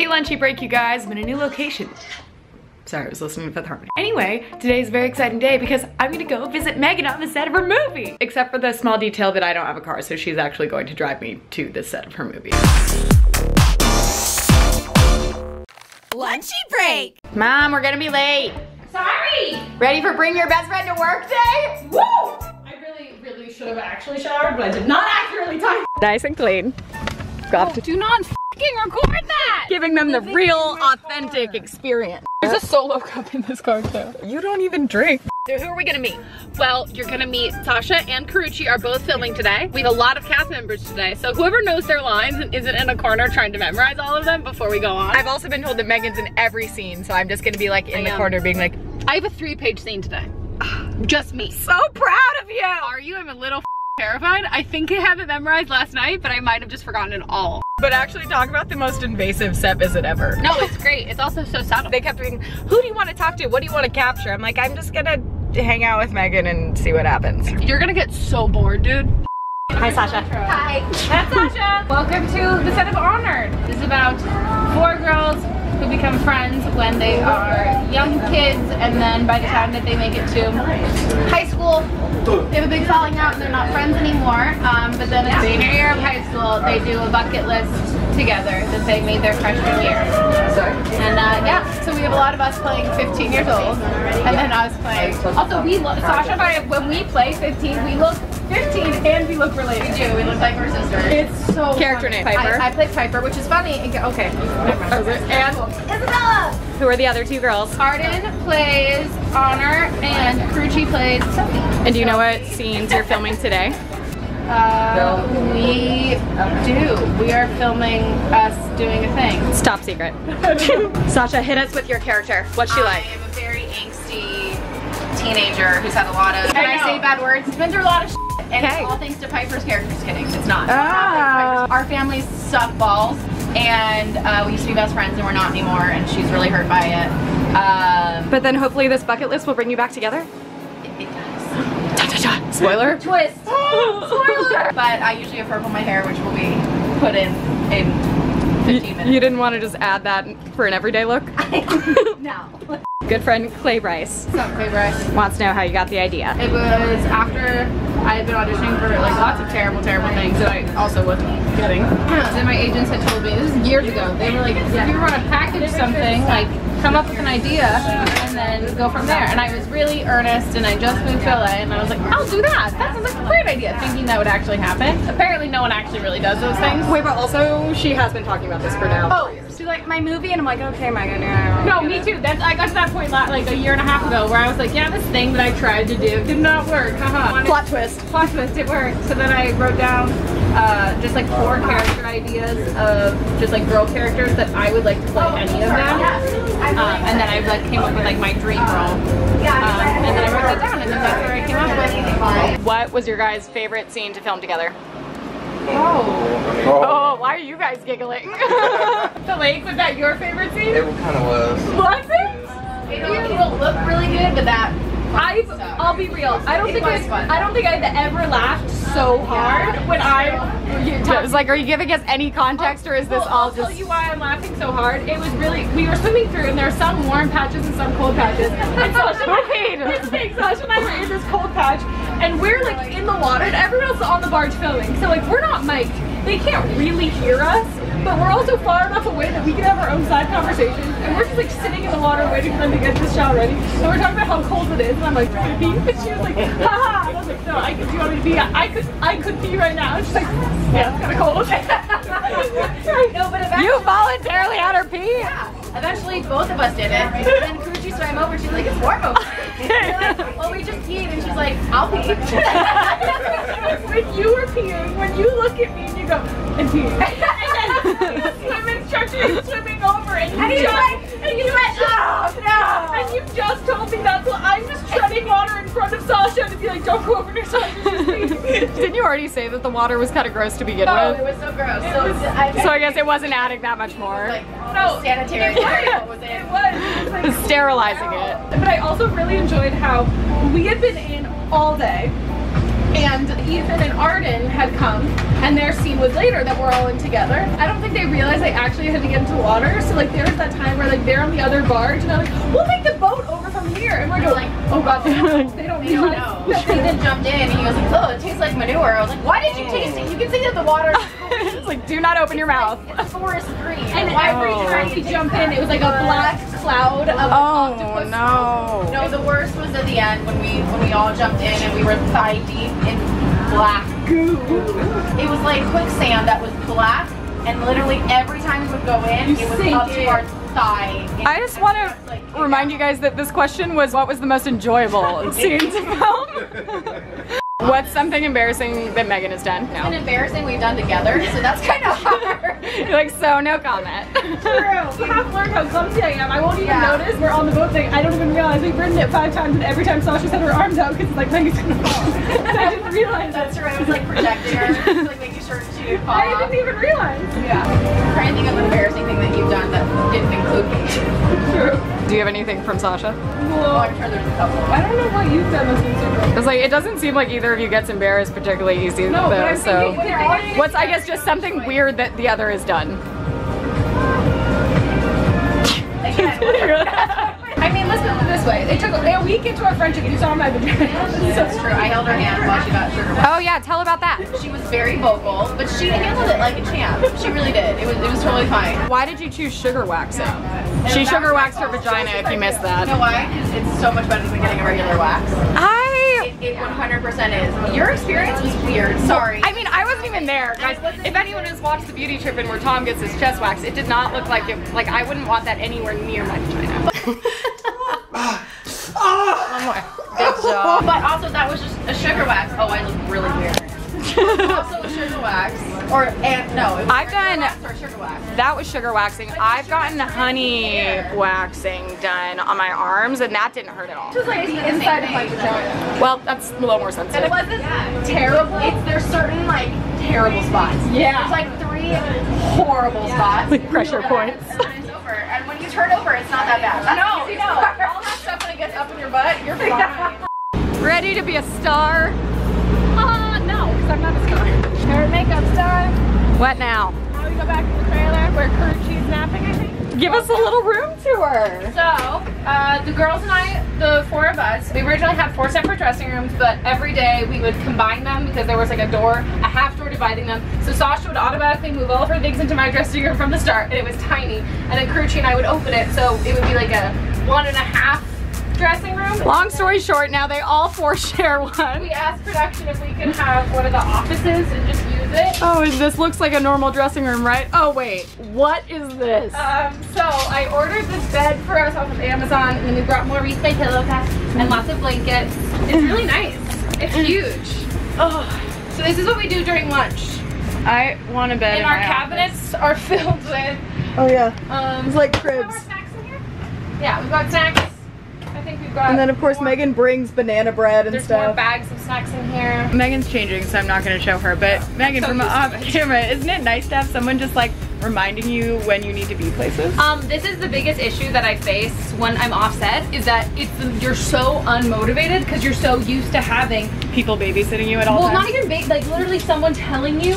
Happy lunchy break, you guys. I'm in a new location. Sorry, I was listening to Fifth Harmony. Anyway, today is a very exciting day because I'm gonna go visit Meghan on the set of her movie. Except for the small detail that I don't have a car, so she's actually going to drive me to the set of her movie. Lunchy break! Mom, we're gonna be late. Sorry! Ready for bring your best friend to work day? Woo! I really, really should have actually showered, but I did not accurately time. Nice and clean. Got oh, to Do not record that! giving them the real, authentic experience. There's a solo cup in this car too. You don't even drink. So who are we gonna meet? Well, you're gonna meet Sasha and Karrueche are both filming today. We have a lot of cast members today, so whoever knows their lines and isn't in a corner trying to memorize all of them before we go on. I've also been told that Meghan's in every scene, so I'm just gonna be like in I the am. corner being like, I have a three-page scene today. Just me. so proud of you. Are you? I'm a little terrified. I think I have it memorized last night, but I might have just forgotten it all. But actually talk about the most invasive set visit ever. No, it's great. It's also so subtle. They kept being, who do you want to talk to? What do you want to capture? I'm like, I'm just gonna hang out with Meghan and see what happens. You're gonna get so bored, dude. Hi, Sasha. Hi, that's Sasha. Welcome to the set of Honored. This is about four girls who become friends when they are young kids and then by the time that they make it to high school, they have a big falling out and they're not friends anymore. Um, but then at senior year of high school, they do a bucket list together that they made their freshman year. And uh, yeah, so we have a lot of us playing 15 years old and then us playing. Also, we look, Sasha and I, when we play 15, we look 15 and we look related. We do, we look like we're sisters. It's so Character funny. name, Piper? I, I play Piper, which is funny. Okay. never. And Isabella! who are the other two girls? Arden plays Honor and Karrueche plays Sophie. And do you know what scenes you're filming today? Uh, we do. We are filming us doing a thing. It's top secret. Sasha, hit us with your character. What's she like? I am a very angsty teenager who's had a lot of. Can I I, say bad words? He's been through a lot of shit, and Okay. it's all thanks to Piper's character. Just kidding. It's not. It's Ah. not thanks to Piper's- Our families suck balls, and uh, we used to be best friends, and we're not anymore. And she's really hurt by it. Um, But then hopefully this bucket list will bring you back together. it, it does. Da, da, da. Spoiler. Twist. Spoiler. But I usually have purple in my hair, which will be put in in 15 minutes. You didn't want to just add that for an everyday look? no. Good friend Clay Bryce What's up, favorite? wants to know how you got the idea. It was after I had been auditioning for like lots of terrible, terrible things that I also wasn't getting. Then my agents had told me, this is years ago, they were like, if you want to package something, like come up with an idea and then go from there. And I was really earnest and I just moved to LA and I was like, I'll do that. That sounds like a great idea, thinking that would actually happen. Apparently no one actually really does those things. Wait, but also she has been talking about this for now. Oh, She's like, my movie, and I'm like, okay, Meghan, yeah. No, me too. That's I got to that point like a year and a half ago where I was like, yeah, this thing that I tried to do did not work. Haha. Plot twist. Plot twist, it worked. So then I wrote down uh, just like four character ideas of just like girl characters that I would like to play any of them. Um, and then I like came up with like my dream role. Um, and then I wrote that down, and then that's where I came up with. What was your guys' favorite scene to film together? Oh, Oh, why are you guys giggling? the lake was that your favorite scene? It kind of was. Was it? It don't, it don't look really good, but that. I, I'll be real. I don't think I, fun. I don't think I've ever laughed so hard when I. I was like, are you giving us any context, or is this Well, all I'll tell you why I'm laughing so hard. It was really we were swimming through, and there are some warm patches and some cold patches. And Sasha and I. Sasha and I were in this cold patch, and we're like in the water, and everyone else is on the barge filming. So like we're not mic'd. They can't really hear us, but we're also far enough away that we can have our own side conversations. And we're just like sitting in the water waiting for them to get this shot ready. And we're talking about how cold it is, and I'm like, "Can I pee?" And she was like, haha. And I was like, no, I could. Do you want me to pee? I could. I could pee right now. It's like, yeah, it's kind of cold. No, but eventually. You voluntarily had her pee? Yeah. Eventually, both of us did it. And then Kuchi swam over. She's like, it's warm over like, well, we just peed. And she's like, I'll pee. when you were peeing, when you look at me and you go, I'm peeing. and then the swim swimming over and you And just, like- don't go over near Sasha. she's peeing." Didn't you already say that the water was kind of gross to begin it with? was so gross. So, I, So I guess it wasn't adding that much more. like, No, sanitary. it What was. was It it? was. It was like, Sterilizing it. But I also really enjoyed how we had been in all day. And Ethan and Arden had come, and their scene was later that we're all in together. I don't think they realized they actually had to get into water. So like there was that time where like they're on the other barge, and they're like, "We'll take the boat over from here," and we're going, "Oh God, they don't, they don't They don't know." know. Ethan jumped in and he was like, oh, it tastes like manure. I was like, why did you taste it? You can see that the water like, do not open your mouth. is forest green. And every time we jump in, it was like a black cloud of Oh octopus. no. No, the worst was at the end when we when we all jumped in and we were thigh deep in black goo. It was like quicksand that was black, and literally every time we would go in, You it was up to our thigh. I just want to Like, remind you guys that this question was what was the most enjoyable scene to film? What's something embarrassing that Meghan has done? It's No. been embarrassing we've done together, so that's kind of hard. You're like, so no comment. True. We have learned how clumsy I am. I won't even Yeah. notice we're on the boat thing. I don't even realize we've ridden it five times, and every time Sasha's had her arms out because it's like Meghan's gonna fall. and I didn't realize. That's right. I was like projecting her, just, like making sure she didn't fall I didn't even realize. Yeah. I'm trying to think of an embarrassing thing that you've done that didn't include me. Do you have anything from Sasha? Well, I'm sure there's a couple. I don't know what you've done super. It's like it doesn't seem like either of you gets embarrassed particularly easy No, though. I'm So thinking what's I guess just something weird that the other has done. I mean, let's put it this way. It took a week into our friendship. You saw my vagina. that's true. I held her hand while she got sugar. Oh yeah, tell about that. She was very vocal, but she handled it like a champ. She really did. It was it was totally fine. Why did you choose sugar waxing? She sugar waxed her vagina if you missed You know that. why? It's so much better than getting a regular wax. I It, it 100% is. Your experience was weird. Sorry. I mean, I wasn't even there, guys. If anyone has watched the beauty trip and where Tom gets his chest waxed, it did not look like it. Like I wouldn't want that anywhere near my vagina. One more. Good ah. job. Oh, but also that was just a sugar wax. Oh, I look really weird. also a sugar wax. Or and no, it was I've done- wax or sugar wax. That was sugar waxing. I've gotten honey waxing done on my arms, and that didn't hurt at all. This is like the inside of my vagina. Well, that's a little more And sensitive. it wasn't terrible. It's there's certain like terrible spots. Yeah. There's like three horrible spots. Like pressure points. you turn over, it's not that bad. That's No, easy no. part. All that stuff when it gets up in your butt, you're fine. Ready to be a star? Uh, no, because I'm not a star. Hair and makeup star. What now? Now we go back to the trailer where Kurchi's napping, I think. Give us a little room tour. So, uh, the girls and I, the four of us, we originally had four separate dressing rooms, but every day we would combine them because there was like a door, a half door dividing them. So Sasha would automatically move all of her things into my dressing room from the start, and it was tiny. And then Crucci and I would open it, so it would be like a one and a half dressing room. Long story short, now they all four share one. We asked production if we could have one of the offices and just. Oh, and this looks like a normal dressing room, right? Oh wait, what is this? Um, so I ordered this bed for us off of Amazon, and then we brought more Reese by pillow packs and lots of blankets. It's really nice. It's huge. Oh, so this is what we do during lunch. I want a bed. And in our my cabinets are filled with Oh yeah, um. it's like do we have cribs. snacks in here? Yeah, we've got snacks. I think we've got. And then of course more- Meghan brings banana bread and There's more stuff. bags of snacks in here. Meghan's changing, so I'm not going to show her. But Meghan, so from used to off camera, isn't it nice to have someone just like reminding you when you need to be places? Um, this is the biggest issue that I face when I'm offset is that it's you're so unmotivated because you're so used to having People babysitting you at all well, times. not even big, like literally someone telling you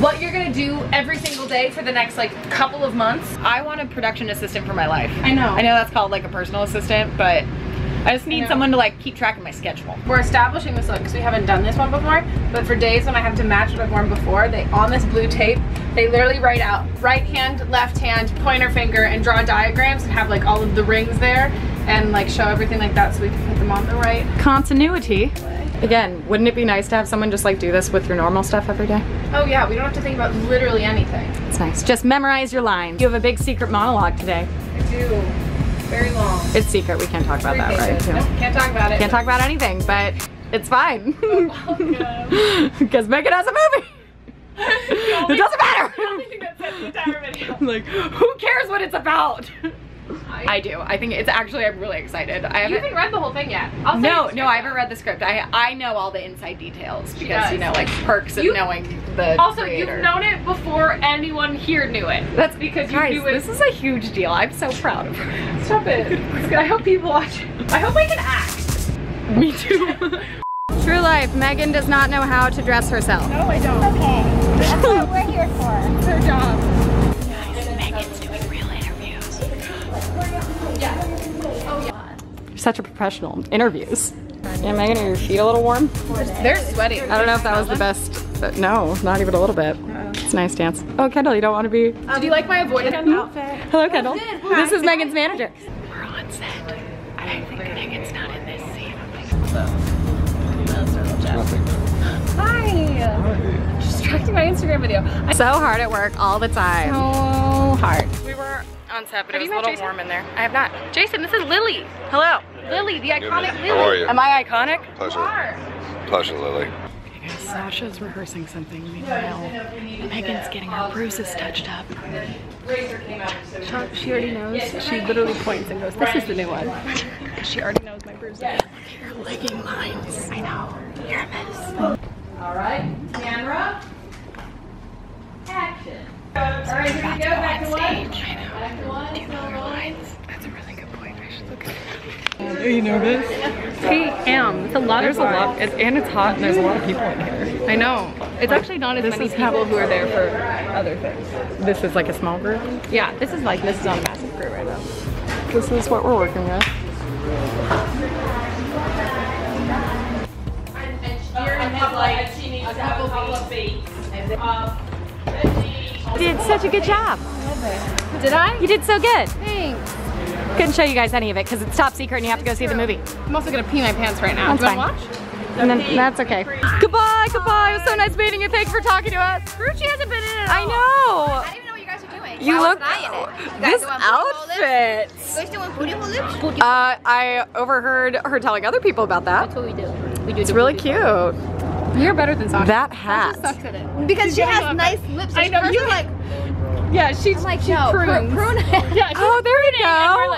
what you're gonna do every single day for the next like couple of months. I want a production assistant for my life. I know. I know that's called like a personal assistant, but I just need know. someone to like keep track of my schedule. We're establishing this look because we haven't done this one before, but for days when I have to match what I've worn before, they on this blue tape, they literally write out right hand, left hand, pointer finger, and draw diagrams and have like all of the rings there and like show everything like that so we can put them on the right. Continuity. Again, wouldn't it be nice to have someone just like do this with your normal stuff every day? Oh yeah, we don't have to think about literally anything. It's nice. Just memorize your lines. You have a big secret monologue today. I do. Very long. It's secret. We can't talk about Three that, right? Yeah. Can't talk about it. Can't talk about anything, but it's fine. Oh, because Meghan has a movie. it doesn't matter. I'm like, who cares what it's about? I do. I think it's actually, I'm really excited. I You haven't. haven't read the whole thing yet. I'll No, no, the I haven't read the script. I I know all the inside details because you know, like perks of You- knowing the Also, creator. you've known it before anyone here knew it. That's because you guys, knew it. This is a huge deal. I'm so proud of her. Stop it. It's good. I hope people watch it. I hope I can act. Me too. True life, Meghan does not know how to dress herself. No, I don't. Okay. That's what we're here for. It's her job. Such a professional. Interviews. Yeah, Meghan, are your feet a little warm? They're sweaty. I don't know if that was the best, but no, not even a little bit. It's a nice dance. Oh, Kendall, you don't want to be? Did you like my avoidance outfit? Hello, Kendall. This is Meghan's manager. We're on set. I think Meghan's not in this scene. Hi. Distracting my Instagram video. So hard at work all the time. so hard. We were on set, but Have it was a little Jason? warm in there. I have not. Jason, this is Lily. Hello. Lily, the iconic Lily. How are you? Am I iconic? Pleasure. Pleasure, Lily. Sasha's rehearsing something. Meanwhile, Meghan's getting her bruises touched up. She already knows. She literally points and goes, this is the new one. Because she already knows my bruises. Look at Your legging lines. I know. You're a mess. All right, camera. Action. All right, here we go. Back to one. Back to one. Do you know your lines? That's a really good point. I should look at Are you nervous? I am. It's a lot There's of a lot, it's, and it's hot, and there's a lot of people in here. I know. It's actually not as This many is people who are there for other things. This is like a small group. Yeah, this is like, this is not a massive crew right now. This is what we're working with. You Did such a good job. Did I? You did so good. Thanks. Couldn't show you guys any of it because it's top secret and you have to go see the movie. I'm also gonna pee my pants right now. That's Do you fine. watch? And then that's okay. Goodbye, goodbye. It was so nice meeting you. Thanks for talking to us. Ruchi hasn't been in it. I know. I didn't even know what you guys were doing. You Why look. I in it? You guys This outfit. You guys doing booty hole Uh, I overheard her telling other people about that. That's what we do. We do It's really cute. You're better than Sasha. That Sasha sucks at it. Because she getting has up nice lips. I know, you- are like, Yeah, she's I'm like, she no, pru- prunes. prune. Yeah, she's Oh, there we pruning, and we're go.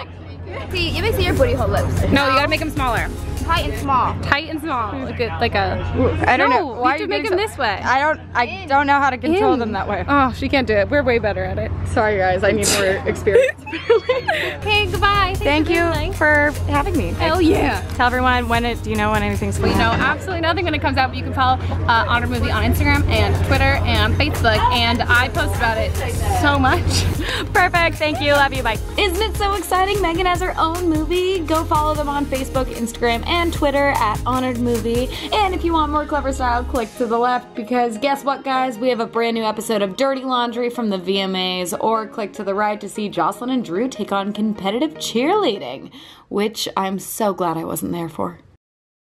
like, see, you may see your booty hole lips. no, you gotta make them smaller. Tight and small. Tight and small. Like a, like a I don't No, know. you Why have to are make them so- this way. I don't. I don't know how to control In. them that way. Oh, she can't do it. We're way better at it. Sorry, guys. I need more experience. Okay, goodbye. Thanks Thank for you nice. for having me. Hell yeah. Tell everyone when it. Do you know when anything's We know absolutely nothing when it comes out, but you can follow uh, Honor Movie on Instagram and Twitter and Facebook, and I post about it so much. Perfect. Thank you. Love you. Bye. Isn't it so exciting? Meghan has her own movie. Go follow them on Facebook, Instagram, and Twitter at Honored Movie. And if you want more Clevver Style, click to the left because guess what, guys? We have a brand new episode of Dirty Laundry from the VMAs. Or click to the right to see Jocelyn and Drew take on competitive cheerleading, which I'm so glad I wasn't there for.